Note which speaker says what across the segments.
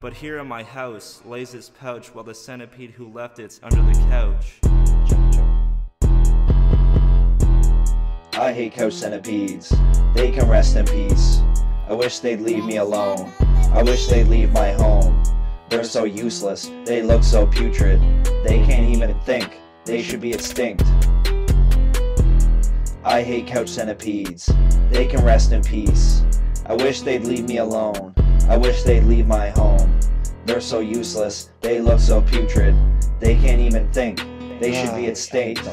Speaker 1: But here in my house lays its pouch while the centipede who left it's under the couch.
Speaker 2: I hate couch centipedes. They can rest in peace. I wish they'd leave me alone. I wish they'd leave my home. They're so useless. They look so putrid. They can't even think. They should be extinct. I hate couch centipedes. They can rest in peace. I wish they'd leave me alone. I wish they'd leave my home. They're so useless. They look so putrid. They can't even think. They should be extinct.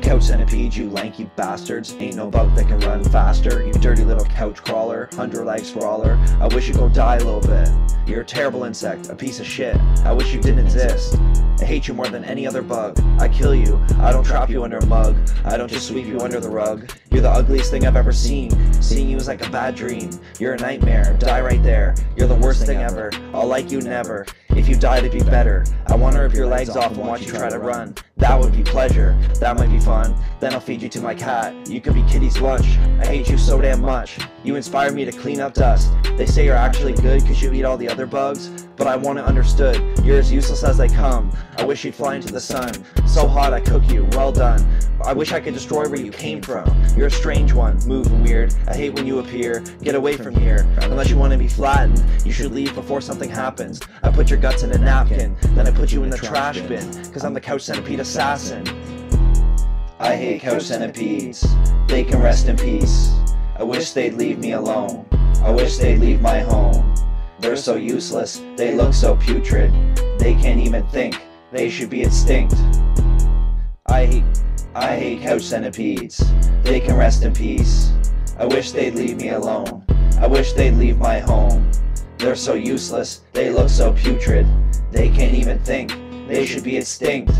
Speaker 2: Couch centipede, you lanky bastards. Ain't no bug that can run faster. You dirty little couch crawler, hundred leg sprawler. I wish you'd go die a little bit. You're a terrible insect, a piece of shit. I wish you didn't exist. I hate you more than any other bug. I kill you. I don't trap you under a mug. I don't just sweep you under the rug. You're the ugliest thing I've ever seen. Seeing you is like a bad dream. You're a nightmare. Die right there. You're the worst thing ever. I'll like you never. If you died, it'd be better. I wanna rip your legs off and watch you try to run. That would be pleasure. That might be fun. Then I'll feed you to my cat. You could be Kitty's lunch. I hate you so damn much. You inspire me to clean up dust. They say you're actually good because you eat all the other bugs. But I want it understood. You're as useless as they come. I wish you'd fly into the sun. So hot I cook you. Well done. I wish I could destroy where you came from. You're a strange one, moving weird. I hate when you appear. Get away from here. Unless you want to be flattened, you should leave before something happens. I put your guts in a napkin, then I put you in the trash bin, cause I'm the couch centipede assassin. I hate couch centipedes. They can rest in peace. I wish they'd leave me alone. I wish they'd leave my home. They're so useless. They look so putrid. They can't even think. They should be extinct. I hate I hate couch centipedes. They can rest in peace. I wish they'd leave me alone. I wish they'd leave my home. They're so useless. They look so putrid. They can't even think. They should be extinct.